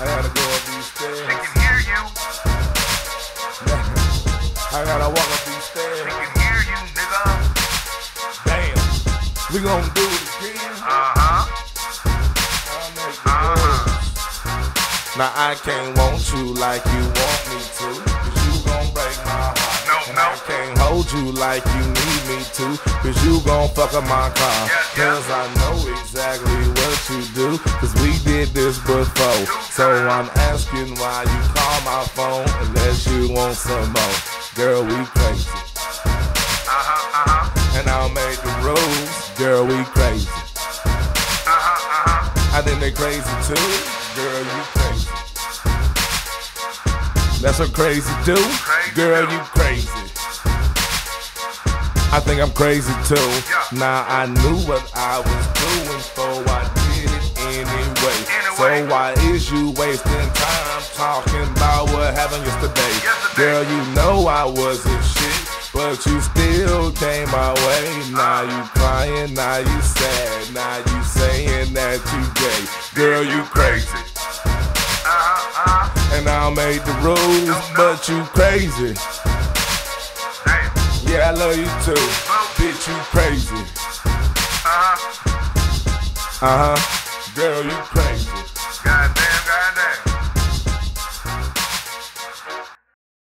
I gotta go up these stairs. They can hear you. I gotta walk up these stairs. They can hear you, nigga. Damn. We gon' do it again. Uh-huh. Uh-huh. Now I can't want you like you want me to. Cause you gon' break my heart. No, and no. I can't hold you like you need me to. Cause you gon' fuck up my car. Yeah, yeah. Cause I know exactly you do. Cause we did this before. So I'm asking why you call my phone unless you want some more. Girl, we crazy. Uh-huh, uh-huh. And I'll make the rules. Girl, we crazy. Uh-huh, uh-huh. I think they crazy too. Girl, you crazy. That's what crazy do. Girl, you crazy. I think I'm crazy too. Now I knew what I was doing, so I did it anyway. So why is you wasting time talking about what happened yesterday? Girl, you know I wasn't shit, but you still came my way. Now you crying, now you sad, now you saying that you gay. Girl, you crazy. Uh-huh, uh-huh. And I made the rules, but you crazy. Yeah, I love you too. Bitch, you crazy. Uh-huh. Uh huh. Girl, you crazy.